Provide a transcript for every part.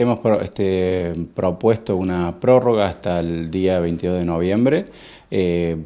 Hemos este, propuesto una prórroga hasta el día 22 de noviembre eh,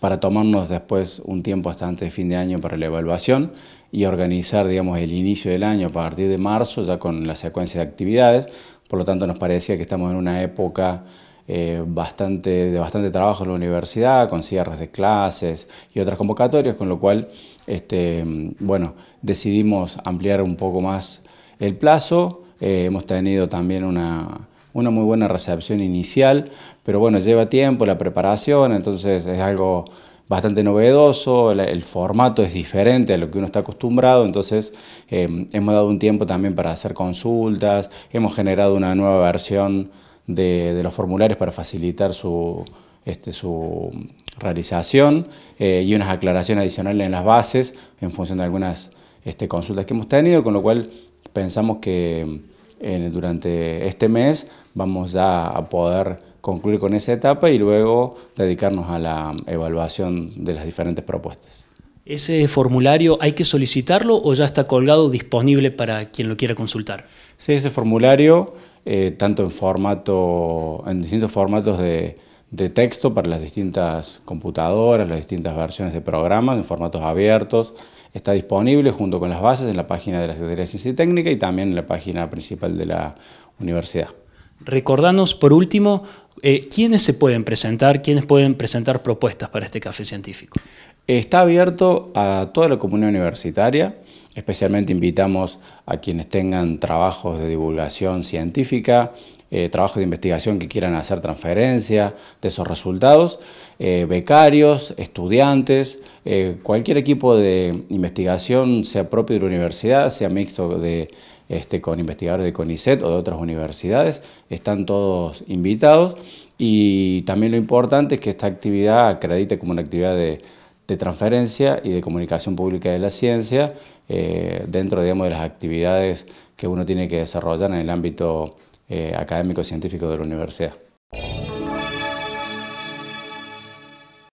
para tomarnos después un tiempo hasta antes de fin de año para la evaluación y organizar digamos, el inicio del año a partir de marzo ya con la secuencia de actividades. Por lo tanto nos parecía que estamos en una época eh, bastante, de bastante trabajo en la universidad, con cierres de clases y otras convocatorias, con lo cual este, bueno, decidimos ampliar un poco más el plazo. Eh, hemos tenido también una, una muy buena recepción inicial, pero bueno, lleva tiempo la preparación, entonces es algo bastante novedoso, el, formato es diferente a lo que uno está acostumbrado, entonces eh, hemos dado un tiempo también para hacer consultas, hemos generado una nueva versión de, los formularios para facilitar su, este, su realización eh, y unas aclaraciones adicionales en las bases en función de algunas este, consultas que hemos tenido, con lo cual pensamos que eh, durante este mes vamos ya a poder concluir con esa etapa y luego dedicarnos a la evaluación de las diferentes propuestas. ¿Ese formulario hay que solicitarlo o ya está colgado disponible para quien lo quiera consultar? Sí, ese formulario eh, tanto en, formato, en distintos formatos de, texto para las distintas computadoras, las distintas versiones de programas, en formatos abiertos. Está disponible junto con las bases en la página de la Secretaría de Ciencia y Técnica y también en la página principal de la universidad. Recordanos, por último, eh, quiénes se pueden presentar, quiénes pueden presentar propuestas para este café científico. Está abierto a toda la comunidad universitaria. Especialmente invitamos a quienes tengan trabajos de divulgación científica, eh, trabajos de investigación que quieran hacer transferencia de esos resultados, eh, becarios, estudiantes, eh, cualquier equipo de investigación, sea propio de la universidad, sea mixto de, este, con investigadores de CONICET o de otras universidades, están todos invitados y también lo importante es que esta actividad acredite como una actividad de de transferencia y de comunicación pública de la ciencia eh, dentro digamos, de las actividades que uno tiene que desarrollar en el ámbito eh, académico-científico de la universidad.